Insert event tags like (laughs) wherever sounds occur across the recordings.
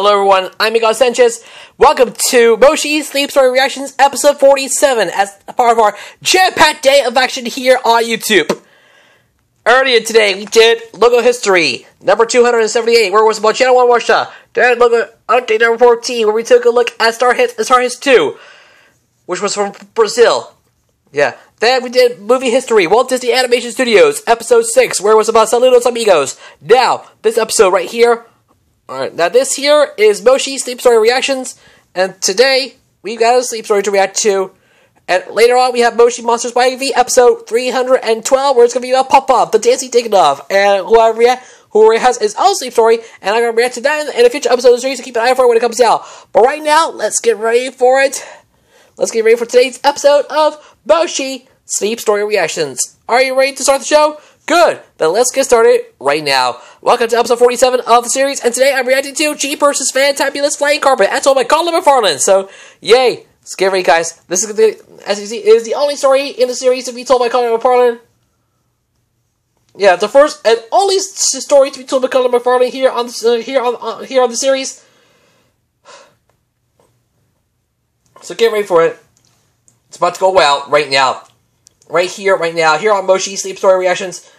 Hello everyone, I'm Miguel Sanchez. Welcome to Moshi Sleep Story Reactions episode 47 as part of our jam-packed day of action here on YouTube. Earlier today, we did Logo History, number 278, where it was about Channel 1 Russia. Then Logo Update number 14, where we took a look at Star Hits, Star Hits 2, which was from Brazil. Yeah. Then we did Movie History, Walt Disney Animation Studios, episode 6, where it was about Saludos Amigos. Now, this episode right here, alright, now this here is Moshi Sleep Story Reactions, and today, we've got a sleep story to react to. And later on, we have Moshi Monsters by AV, episode 312, where it's going to be about Pop-Up, the dancing Dignov, and who I react, who has his own sleep story, and I'm going to react to that in, in a future episode of the series, so keep an eye for it when it comes out. But right now, let's get ready for it. Let's get ready for today's episode of Moshi Sleep Story Reactions. Are you ready to start the show? Good! Then let's get started right now. Welcome to episode 47 of the series, and today I'm reacting to Jeepers' Fantabulous Flying Carpet, as told by Colin McFarlane. So, yay! Ready, guys. This is, the, as you see, is the only story in the series to be told by Colin McFarlane. Yeah, the first and only story to be told by Colin McFarlane here on the, uh, here on uh, here on the series. So get ready for it. It's about to go out right now. Right here, right now, here on Moshi Sleep Story Reactions.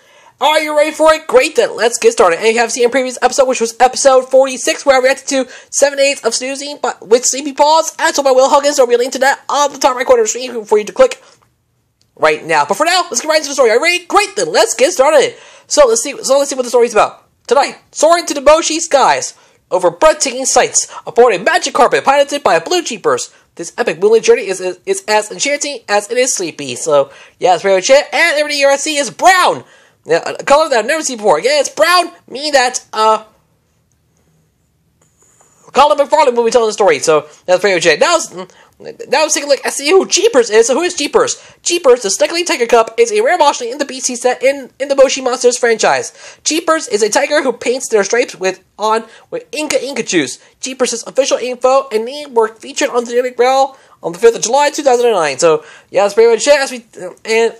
Are you ready for it? Great, then let's get started. And you have seen a previous episode, which was episode 46, where I reacted to 7 8 of snoozing but with sleepy paws. And so by Will Huggins, so we'll link to that on the top right corner of the screen for you to click right now. But for now, let's get right into the story. Are you ready? Great, then let's get started. So let's see. So let's see what the story's about tonight. Soaring to the Moshi skies over breathtaking sights aboard a magic carpet piloted by a Blue Jeepers. This epic moonlit journey is, is, is as enchanting as it is sleepy. So, yeah, it's very much it. And everything I see is brown. Yeah, a color that I've never seen before. Yeah, it's brown, meaning that, uh, Colin McFarlane will be telling the story. So, that's pretty much it. Now, now let's take a look and see who Jeepers is. So, who is Jeepers? Jeepers, the Snuggly Tiger Cub, is a rare moshling in the BC set in, in the Moshi Monsters franchise. Jeepers is a tiger who paints their stripes with on with Inca Inca juice. Jeepers' official info and name were featured on the Daily Grail on the 5th of July 2009. So, yeah, that's pretty much it. As we, and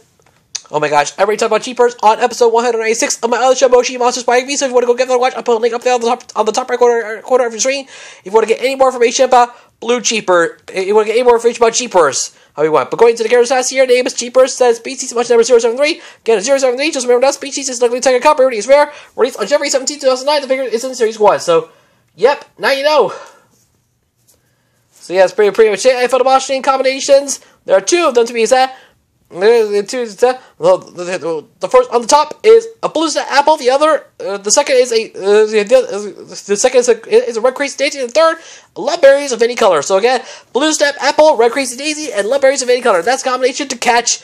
Oh my gosh, I already talked about Jeepers on episode 196 of my other show, Moshi Monsters by V. So if you want to go get that watch, I'll put a link up there on the top, on the top right corner, uh, corner of your screen. If you want to get any more information about Blue Jeeper, if you want to get any more information about Jeepers, how you want. But going to the character's house here, name is Jeepers, says species much number 073. Again, 073, just remember that species is likely to take a copy, is rare. Released on January 17, 2009, the figure is in Series 1. So, yep, now you know. So yeah, that's pretty, pretty much it. For the combinations, there are two of them to be exact. The, the, the first on the top is a blue apple. The other, uh, the second is a uh, the, the second is a, is a red crazy daisy. And the third, love berries of any color. So again, blue step apple, red crazy daisy, and love berries of any color. That's a combination to catch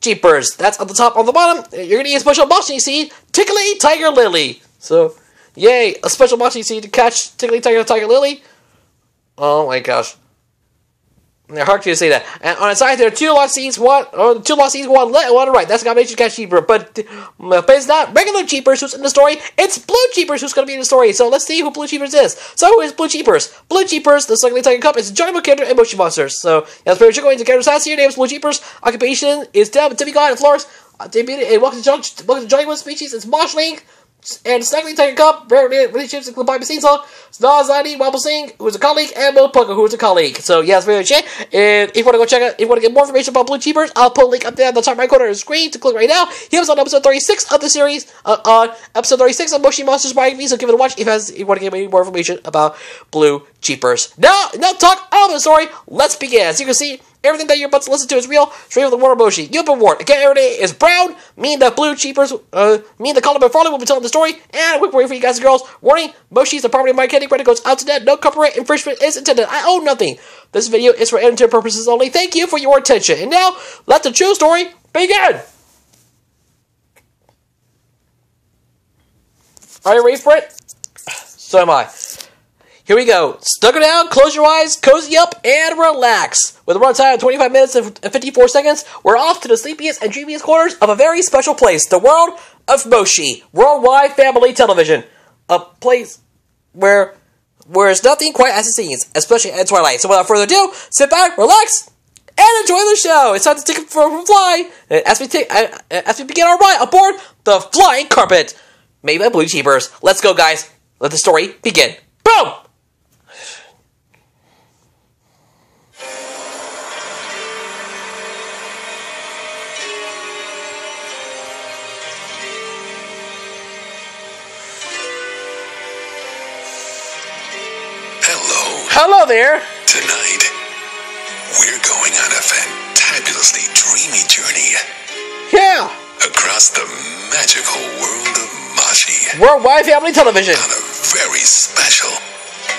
jeepers. That's on the top. On the bottom, you're gonna get a special moshling seed, tickly tiger lily. So, yay, a special moshling seed to catch tickly tiger tiger lily. Oh my gosh. They're hard to say that. And on the side, there are two lost seeds, one, or two lost seeds, one left, one right. That's a combination catch cheaper. But, but it's not regular Jeepers who's in the story. It's Blue Jeepers who's going to be in the story. So let's see who Blue Jeepers is. So who is Blue Jeepers? Blue Jeepers, the Snuggly Tiger Cub, is journeyman character in Moshi Monsters. So that's pretty much going to character's house here. Name is Blue Jeepers. Occupation is Deb, demigod, and Flores. Uh, debuted and welcome to, welcome to joining one species. It's Moshling and Snuggly Tiger Cub, relationships include Bobby Song, Snazani, Wobble Sing, who is a colleague, and Will Pucker, who is a colleague. So, yes, very much. And if you want to go check out, if you want to get more information about Blue Jeepers, I'll put a link up there on the top right corner of the screen to click right now. He was on episode 36 of the series, uh, on episode 36 of Moshi Monsters by me, so give it a watch if, has, if you want to get any more information about Blue Jeepers. Now, now talk about the story, let's begin. As you can see, Everything that you're about to listen to is real, straight from the Warner Moshi. You've been warned. Again, everything is brown, Me and the blue cheapers, uh, mean the Colin Farley will be telling the story, and a quick warning for you guys and girls. Warning, Moshi is the property of Mind Candy credit goes out to that. No copyright infringement is intended. I own nothing. This video is for entertainment purposes only. Thank you for your attention. And now, let the true story begin. Are you ready for it? So am I. Here we go. Snuggle down, close your eyes, cozy up, and relax. With a runtime of 25 minutes and 54 seconds, we're off to the sleepiest and dreamiest corners of a very special place, the world of Moshi, Worldwide Family Television. A place where where it's nothing quite as it seems, especially at Twilight. So without further ado, sit back, relax, and enjoy the show. It's time to take a fly as we take as we begin our ride aboard the flying carpet, made by Blue Jeepers. Let's go, guys. Let the story begin. Boom. Hello there. Tonight, we're going on a fantabulously dreamy journey Yeah. across the magical world of Moshi Worldwide Family Television. on a very special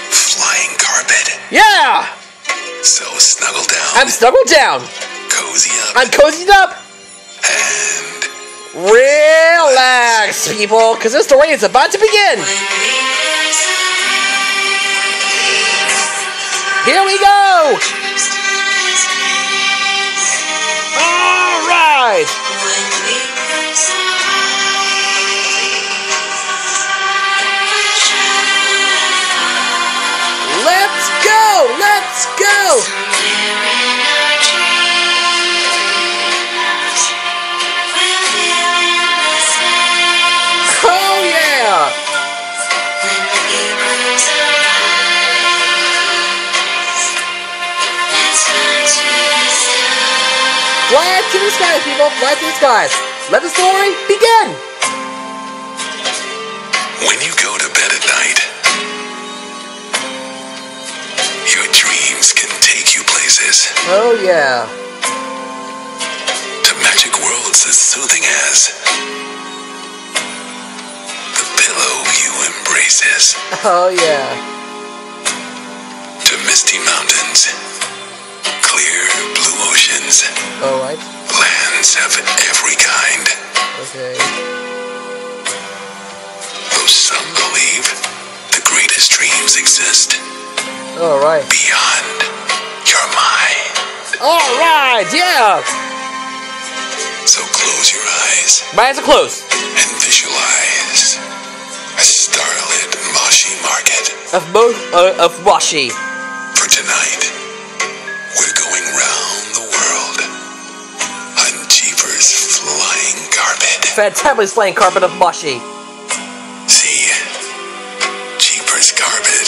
flying carpet. Yeah. So snuggle down, I'm snuggled down. cozy up, I'm cozied up. and Relax, people, because this story is about to begin. Here we go. All right. Let's go. Let's go. To the skies, people. Fly to the skies. Let the story begin. when you go to bed at night, your dreams can take you places Oh yeah. to magic worlds as soothing as the pillow you embraces. Oh yeah. to misty mountains, clear blue oceans, All right. Lands of every kind. Okay. Though some believe the greatest dreams exist All right. beyond your mind. All right. Yeah. So close your eyes My eyes are closed. and visualize a starlit Moshi market. Of both uh, of washi. For tonight, we're going round flying carpet. Fantabulous flying carpet of washi. See, Jeepers Carpet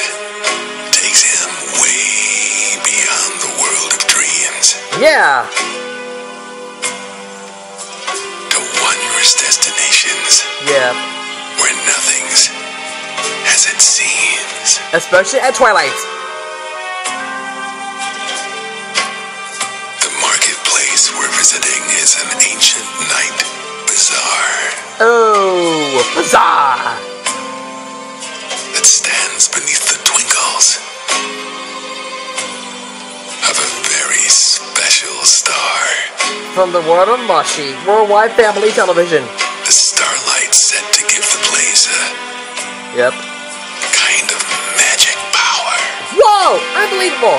takes him way beyond the world of dreams Yeah. to wondrous destinations Yeah. where nothing's as it seems. Especially at twilight. Is an ancient night bazaar Oh, huzzah! that stands beneath the twinkles of a very special star. From the world of washi, worldwide family television. The starlight set to give the place a Yep. kind of magic power. Whoa! Unbelievable!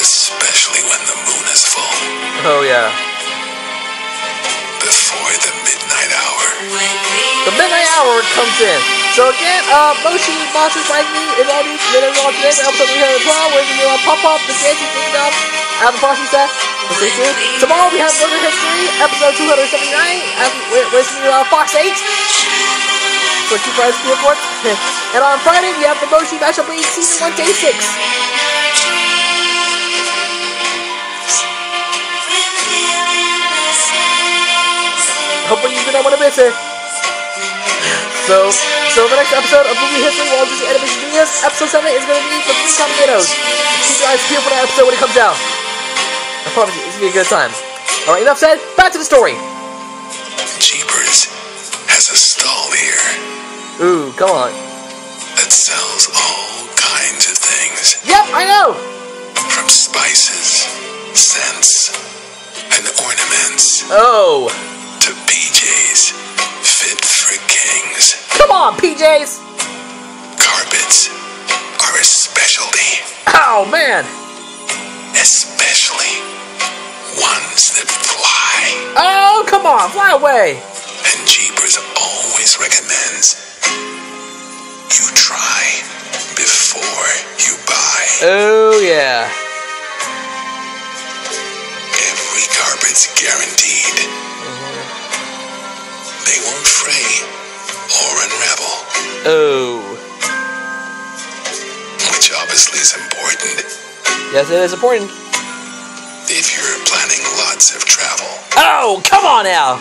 especially when the moon Oh yeah. before the midnight hour. The midnight hour comes in. So again, uh, Moshi Monsters Like Me is all these minutes on today's episode 312, where we uh, pump up the dancing thing up out of the set. Tuned. Tomorrow we have Murder History, episode 279, as we, we're listening to uh, Fox 8. For two to report. (laughs) and on Friday we have the Moshi Mashup League Season 1 Day 6. Do not want to miss it. So, so the next episode of Movie History Walt Disney Animation Studios, episode 7 is going to be The Three Tornadoes. Keep your eyes peeled for that episode when it comes out. I promise you, it's going to be a good time. Alright, enough said, back to the story. Jeepers has a stall here Ooh, come on. that sells all kinds of things Yep, I know! from spices, scents, and ornaments Oh, to PJs fit for kings. come on, PJs! Carpets are a specialty, Oh, man! especially ones that fly. Oh, come on, fly away! And Jeepers always recommends you try before you buy. Oh, yeah. Every carpet's guaranteed. Oh. which obviously is important Yes, it is important. if you're planning lots of travel. Oh, come on now!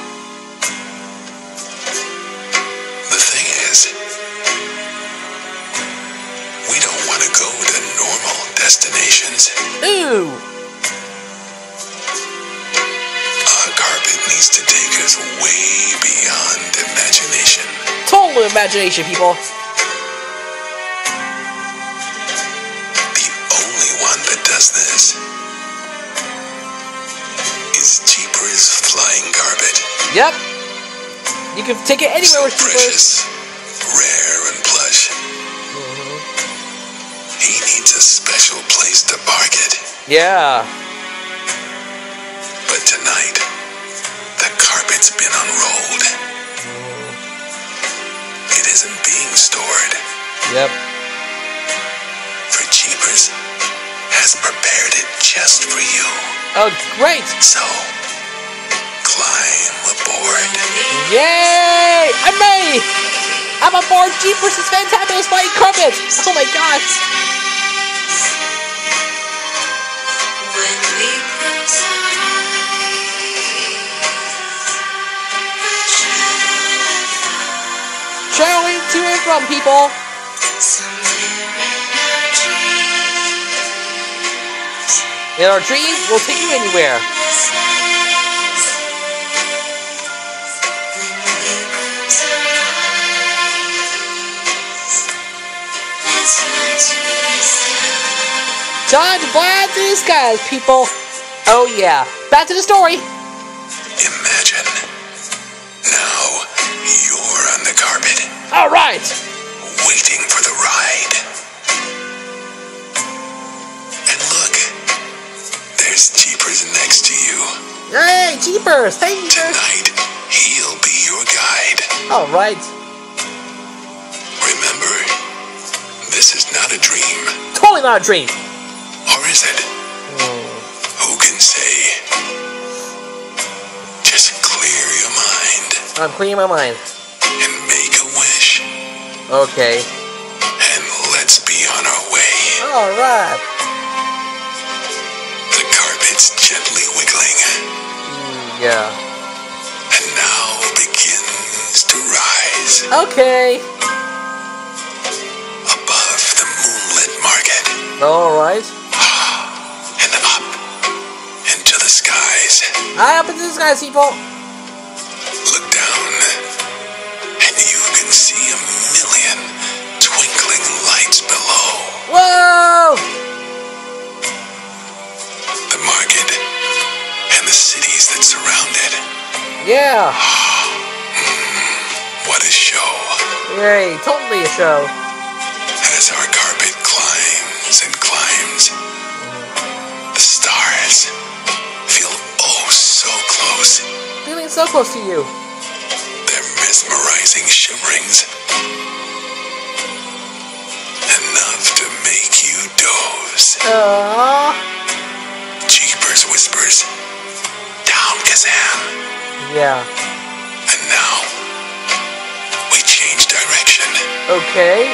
The thing is, we don't want to go to normal destinations. Ooh! A carpet needs to take us way beyond imagination. Total imagination, people. The only one that does this is Jeepers Flying Carpet. Yep. You can take it anywhere with Jeepers. Precious, rare, and plush. Mm-hmm. He needs a special place to park it. Yeah. The carpet's been unrolled. It isn't being stored. Yep. For Jeepers has prepared it just for you. Oh, great! So, climb aboard. Yay! I'm ready! I'm aboard Jeepers' Fantabulous Flying Carpet! Oh my gosh! When we close Traveling to and from, people! in our dreams, we'll take you anywhere. Time to fly the skies, people! Oh yeah, back to the story! On Alright! waiting for the ride. And look, there's Jeepers next to you. Hey, Jeepers! Hey, Jeepers! Tonight, he'll be your guide. Alright. Remember, this is not a dream. Totally not a dream! Or is it? Hmm. Who can say? Just clear your mind I'm clearing my mind. And make a wish. Okay. And let's be on our way. Alright. The carpet's gently wiggling, Mm, yeah. and now begins to rise Okay. above the moonlit market Alright. (gasps) and up into the skies. Up into the skies, people! Whoa! The market and the cities that surround it. Yeah! (sighs) What a show! Yay, totally a show. As our carpet climbs and climbs, the stars feel oh so close. Feeling so close to you. Their mesmerizing shimmerings. Doze. Aww. Jeepers whispers, Down Kazam. Yeah. And now, we change direction. Okay.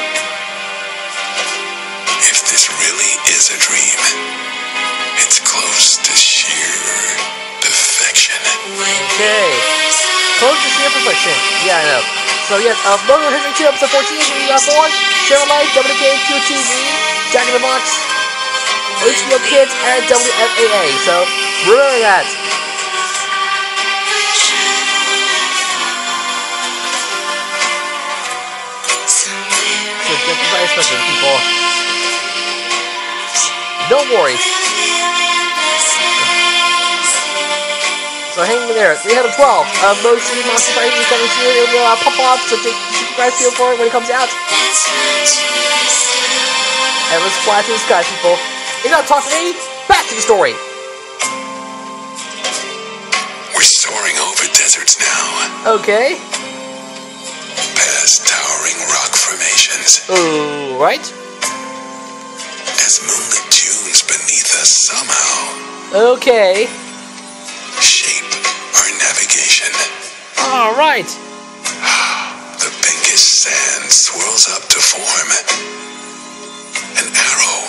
If this really is a dream, it's close to sheer perfection. Okay. Close to sheer perfection. Yeah, I know. So yes, uh, Logo History 2, episode 14, we got born, Chevrolet, WKQTV, Jack in the Box, HBO Kids, and WFAA. So, remember that. So I expected, people. Don't worry. So hang in there. 312 of Moshi Monster Fighting is coming soon. It will uh, pop off, so you guys feel for it when it comes out. And let's fly to the sky, people. Enough talk to me. Back to the story. We're soaring over deserts now, Okay. past towering rock formations, Ooh, right. as moonlit dunes beneath us somehow Okay. shape our navigation. All right. (sighs) The pinkish sand swirls up to form an arrow,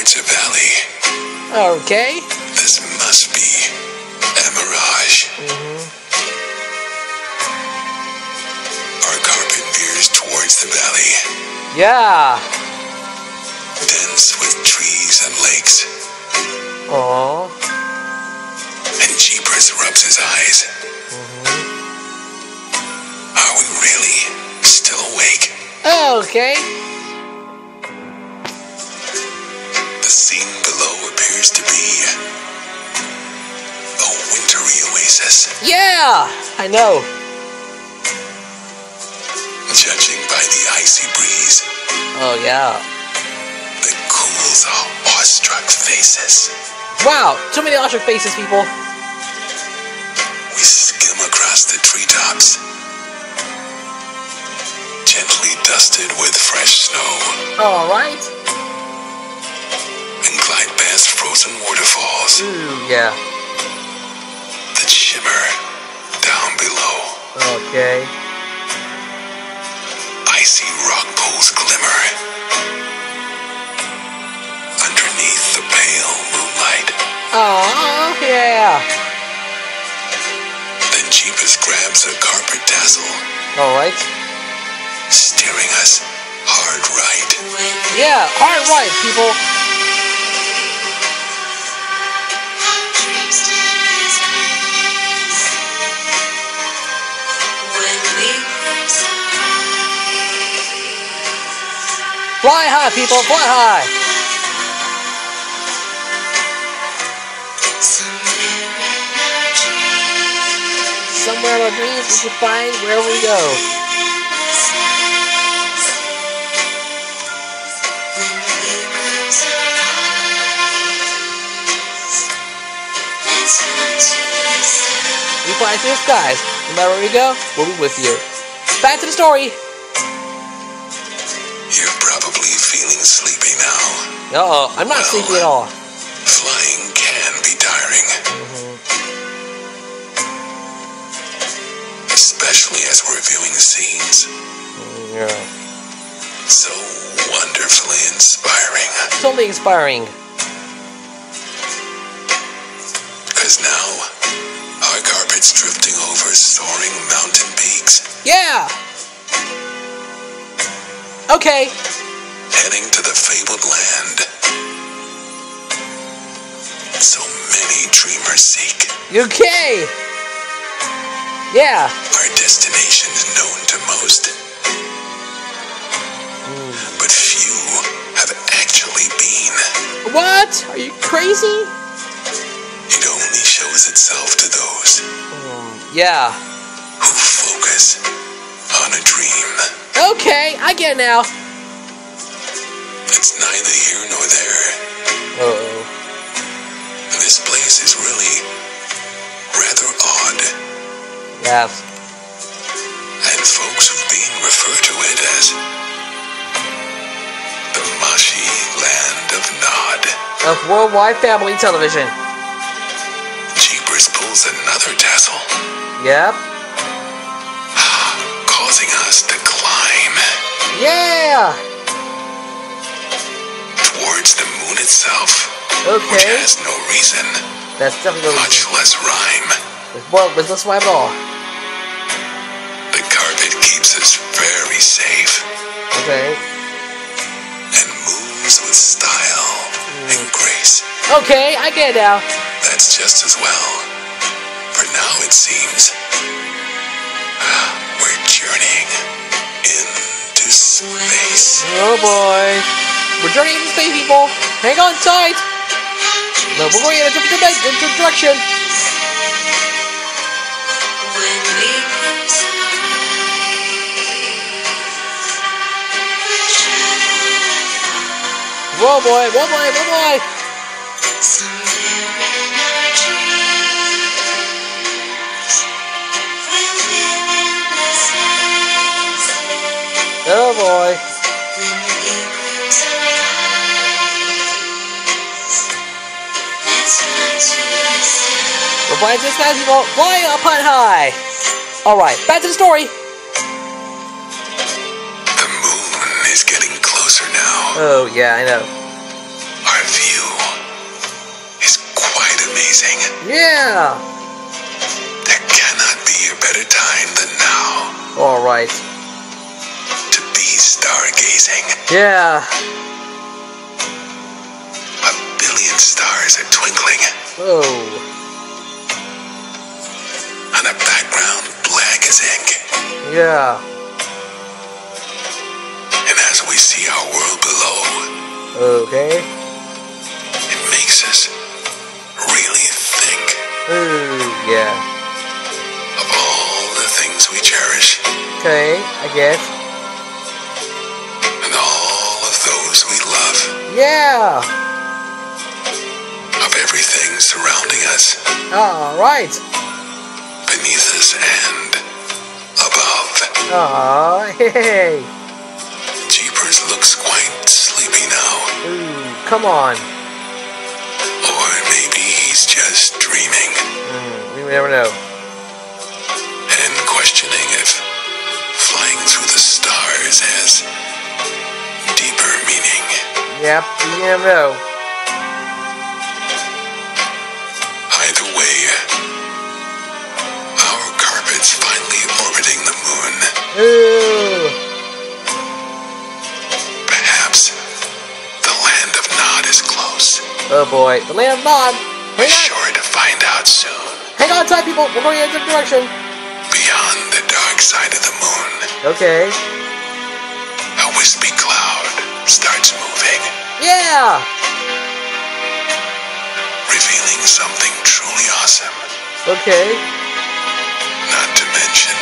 Georgia Valley. Okay. This must be a mirage. Mm-hmm. Our carpet veers towards the valley. Yeah. Dense with trees and lakes. Aww. And Jeepers rubs his eyes. Mm-hmm. Are we really still awake? Okay. The scene below appears to be a wintry oasis. Yeah. I know. Judging by the icy breeze Oh yeah. that cools our awestruck faces, Wow. Too many Oscar faces, people. we skim across the treetops, gently dusted with fresh snow, All right. Past frozen waterfalls Ooh, yeah. that shimmer down below. Okay. Icy rock pools glimmer underneath the pale moonlight. Oh yeah. Then Jeepers grabs a carpet tassel, All right. steering us hard right. Yeah. Hard right, people. Fly high, people. Fly high. Somewhere in our dreams. We can find wherever we go. We fly to the skies. No matter where we go, we'll be with you. Back to the story. Feeling sleepy now. Uh oh, I'm not sleepy at all. Flying can be tiring. Especially as we're viewing scenes Yeah. so wonderfully inspiring. Totally inspiring. Because now, our carpet's drifting over soaring mountain peaks, Yeah. Okay. Heading to the fabled land. So many dreamers seek. Okay. Yeah. Our destination is known to most. But few have actually been. What? Are you crazy? It only shows itself to those mm, Yeah. who focus on a dream. Okay, I get it now. It's neither here nor there. Uh oh. This place is really rather odd, Yes. and folks have been referred to it as the Moshi Land of Nod. Of worldwide family television. Jeepers pulls another tassel, Yep. (gasps) causing us to climb Yeah. Towards the moon itself, which Okay. has no reason, That's definitely much less rhyme. well, there's no swim at all. The carpet keeps us very safe Okay. and moves with style and mm. grace. Okay, I get it now. That's just as well. For now it seems we're journeying into space. Oh boy. We're journeying into space, people. Hang on tight. No, we're going in a different different direction. Whoa boy, whoa boy, whoa boy. somewhere in To the skies, people. Flying up on high. Alright, back to the story. The moon is getting closer now. Oh, yeah, I know. Our view is quite amazing. Yeah. There cannot be a better time than now Alright. to be be stargazing. Yeah. A billion stars are twinkling Oh. On a background black as ink. Yeah. And as we see our world below, Okay. it makes us really think Ooh, yeah. of all the things we cherish Okay, I guess. and all of those we love, Yeah. of everything surrounding us, All right. Beneath and above. Aw, hey. Jeepers looks quite sleepy now, Ooh, come on. or maybe he's just dreaming Hmm, we never know. and questioning if flying through the stars has deeper meaning. Yep, we never know. Perhaps the land of Nod is close. Oh boy, the land of Nod. We're sure to find out soon. hang on tight, people. We're going in a different direction. Beyond the dark side of the moon, Okay. a wispy cloud starts moving, Yeah. revealing something truly awesome. Okay. Not to mention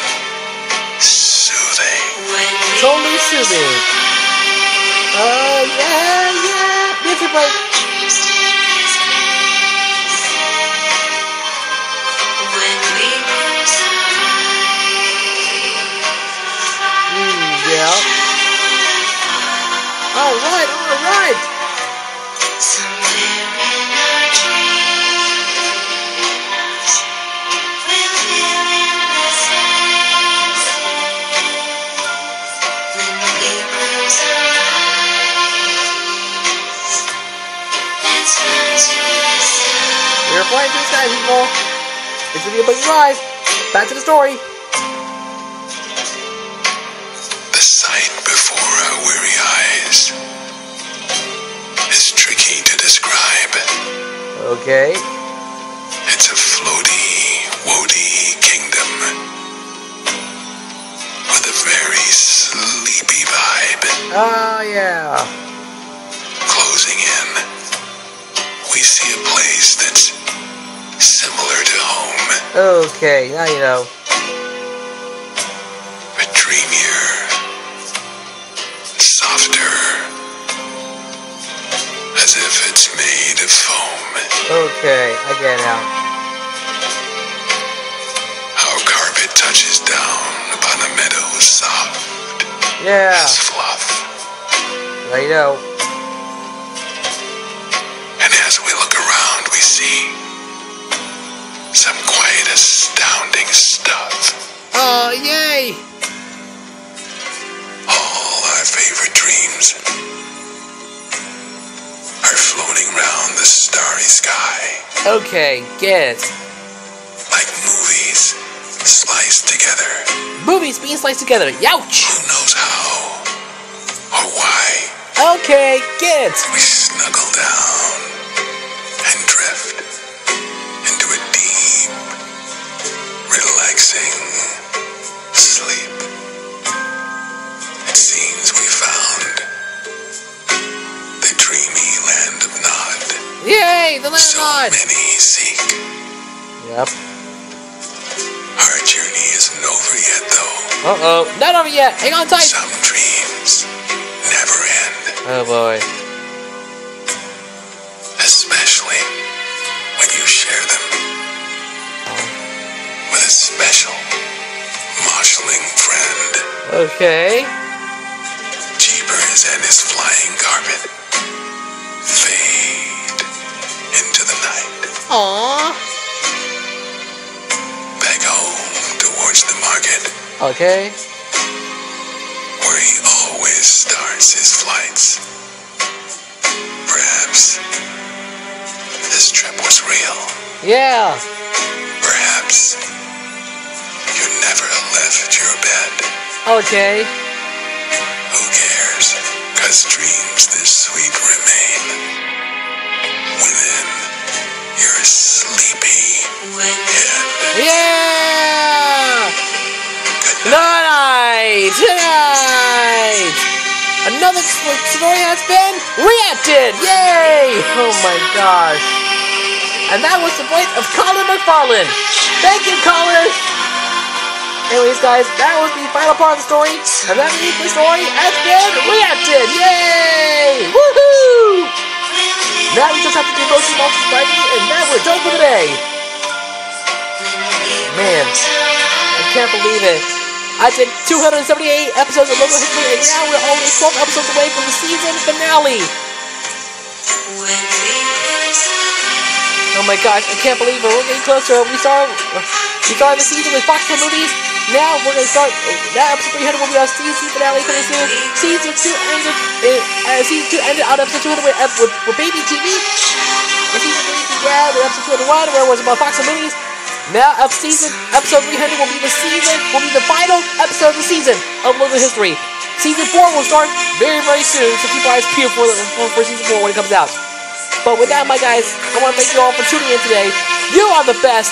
soothing. When we Totally soothing. Oh yeah, yeah. Music break. dreams take this place, when we close our eyes, Mm, yeah. All right, all right. Flying to the sky, people. Be a big rise. Back to the story. The sight before our weary eyes is tricky to describe. Okay. It's a floaty, woady kingdom with a very sleepy vibe. Oh yeah. See a place that's similar to home, Okay, now you know. but dreamier, softer, as if it's made of foam. Okay, I get it now. Our carpet touches down upon a meadow soft Yeah, as fluff. now you know. Some quite astounding stuff. Oh yay! All our favorite dreams are floating round the starry sky Okay, get it. like movies sliced together. Movies being sliced together. Youch! Who knows how or why Okay, get we snuggle down and drift relaxing sleep. It seems we found the dreamy land of Nod. Yay, the land So nod. many seek. Yep. Our journey isn't over yet, though. Uh oh, not over yet. Hang on tight. Some dreams never end, Oh boy. especially when you share them with a special Moshling friend. Okay. Jeepers and his flying carpet fade into the night. Aww. Back home towards the market, Okay. where he always starts his flights. Perhaps this trip was real. Yeah. Perhaps you never left your bed. Okay. Who cares? Cause dreams this sweet remain within your sleepy head. Yeah! Tonight! Tonight! Another story has been reacted! Yay! Oh my gosh. And that was the voice of Colin McFarlane. Thank you, Colin! Anyways, guys, that was the final part of the story, and that means the story has been reacted! Yay! Woohoo! Now we just have to do Moshi Monsters by me, and then we're done for the day! Man, I can't believe it. I did 278 episodes of Logo History, and now we're only 12 episodes away from the season finale! Oh my gosh, I can't believe it. We're getting closer. We started, we started the season with Fox Kill movies. Now we're gonna start. That episode 300 will be our season finale soon. Season 2 ended. Uh, season 2 ended on episode 200 with, with, with Baby TV. And season 3 began episode 201 where it was about Fox and movies. Now, up season episode 300 will be the season, will be the final episode of the season of Logo History. Season 4 will start very, very soon, so keep your eyes peeled for, for, for season 4 when it comes out. But with that, my guys, I want to thank you all for tuning in today. You are the best.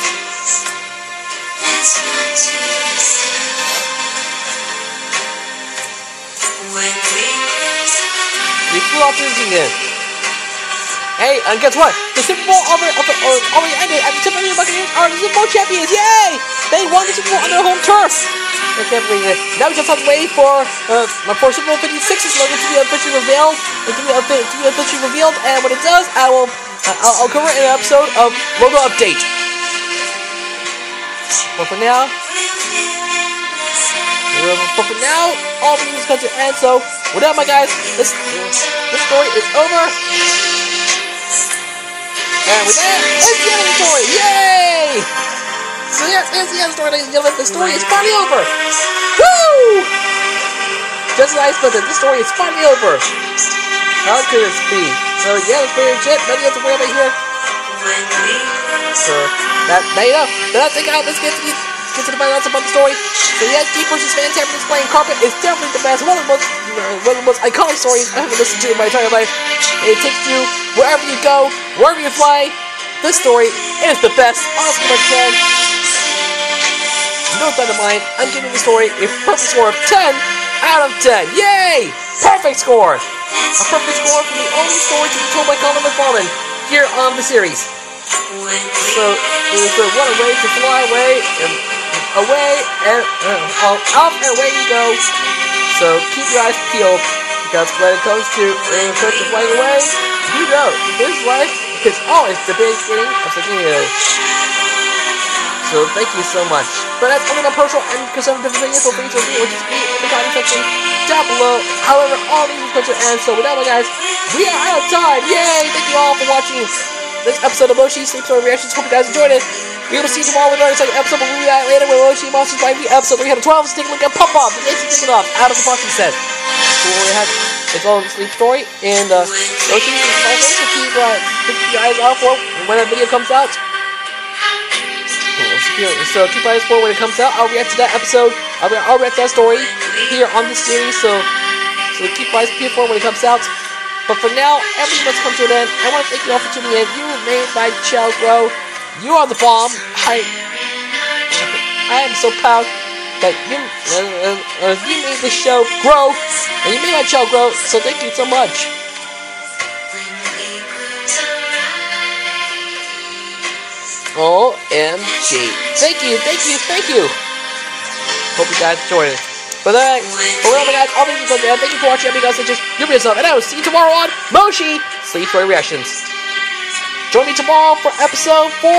We flew off the season. Hey, and guess what? The Super Bowl already, already ended, and the Tampa Bay Buccaneers are the Super Bowl champions. Yay! They won the Super Bowl on their home turf. I can't believe it. Now we just have to wait for uh, for Super Bowl 56's logo to be officially revealed. To be, to be officially revealed, and when it does, I will uh, I'll, I'll cover it in an episode of logo update. But for now, but for now, all the news comes to end. So, that, my guys, this this story is over. And with that, it's the end of the story. Yay! So yes, it's of the story, ladies and gentlemen. The story is finally over. Woo! Just as I expected, the story is finally over. How could it be? So yeah, that's pretty legit. Many of the way over here. So that you know. But that's it, guys. Let's get to the get to the balance about the story. So yes, Deep vs. Fantastic Explained Carpet is definitely the best. One of the most one of the most iconic stories I've ever listened to in my entire life. It takes you wherever you go, wherever you fly. This story is the best. My friend. No mine, I'm giving the story a perfect score of 10 out of 10. Yay! Perfect score! A perfect score from the only story to be told by Colin McFarlane here on the series. So, so what a way to fly away and away and uh, up and away you go. So keep your eyes peeled because when it comes to when it comes to flying away, you know this life is always the big beginning of something new. So thank you so much. But that's only my personal and conservative opinion. Feel free to read or just be in the comment section down below. However, all these are to end. So with that, my guys, we are out of time. Yay! Thank you all for watching this episode of Moshi Sleep Story Reactions. Hope you guys enjoyed it. We will see you tomorrow with another exciting episode. We'll do that later with Moshi Monsters by Me episode 312. Let's take a Pop Up. The Mason taking off out of the box he said. So we have it's the sleep story and uh Moshi is to keep uh keep your eyes out for when that video comes out. So keep your eyes for when it comes out. I'll react to that episode. I'll, I'll react to that story here on this series. So so eyes peeled for when it comes out. But for now, everything must come to an end. I want to thank you all for tuning in. You made my channel grow. You are the bomb. I I am so proud that you uh, uh, you made this show grow, and you made my channel grow. So thank you so much. OMG. Thank you, thank you, thank you. Hope you guys enjoyed it. But then, but well, guys, all things are Thank you for watching. I'm guys, just you yourself, and I will see you tomorrow on Moshi Sleep Story Reactions. Join me tomorrow for episode 48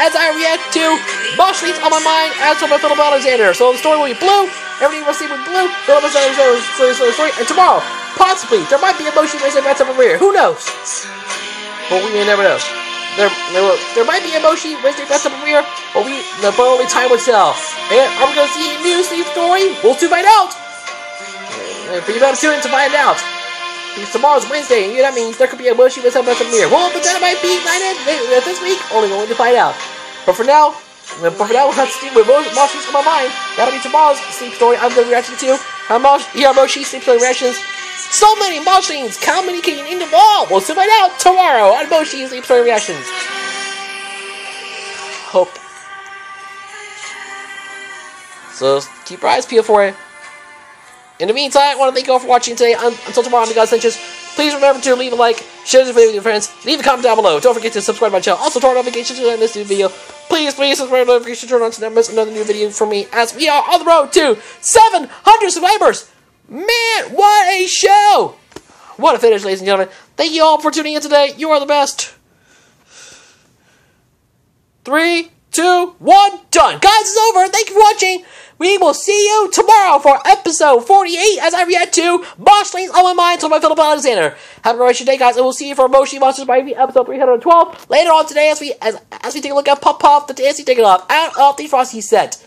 as I react to Mosh Sleeps on My Mind as told by Philip Alexander. So the story will be blue. Everything will see with blue. Philip Alexander story. And tomorrow, possibly, there might be a Moshi Racer match up over here. Who knows? But we never know. There, there, will, there might be a Moshi Wednesday Fest up here, but we, but only time will tell. And are we gonna see a new sleep story? We'll soon find out. Uh, But you gotta tune in to find out. Because tomorrow's Wednesday, and you know that means there could be a Moshi Wednesday Fest up here. Well, but that might be night uh, this week. Only going to find out. But for now, but for now, we'll have to see with Moshi on my mind. That'll be tomorrow's sleep story. I'm gonna be reacting to. How much? Moshi sleep play reactions. So many can you name them all? We'll see right out tomorrow on Moshi sleep play reactions. Hope. So keep your eyes peeled for it. In the meantime, I want to thank you all for watching today. Until tomorrow, I'm the God Sanchez. Please remember to leave a like, share this video with your friends, leave a comment down below. Don't forget to subscribe to my channel. Also, turn on notifications to not miss a new video. Please, please subscribe to notifications, turn on to not miss another new video from me as we are on the road to 700 subscribers. Man, what a show! What a finish, ladies and gentlemen. Thank you all for tuning in today. You are the best. Three, two, one, done. Guys, it's over. Thank you for watching. We will see you tomorrow for episode 48 as I react to Moshlings on oh my mind to my Philip Alexander. Have a great day, guys, and we'll see you for Moshi Monsters by episode 312 later on today as we as, as we take a look at Pop Pop, the dancing taken off out of the Frosty set.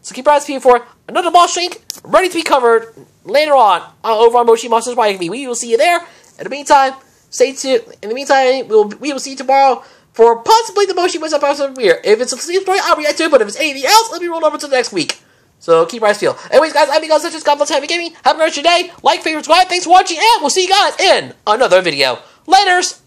So keep your eyes peeled for another Moshling ready to be covered later on over on Moshi Monsters Weekly. We will see you there. In the meantime, stay tuned. In the meantime, we will, we will see you tomorrow for possibly the Moshi Monsters episode weird. If it's a sleep story, I'll react to it, but if it's anything else, let me roll over to the next week. So keep right peeled. Anyways, guys, I'm Miguel Sanchez. God bless Happy Gaming. Have a great day. Like, favorite, subscribe. Thanks for watching, and we'll see you guys in another video. Laters!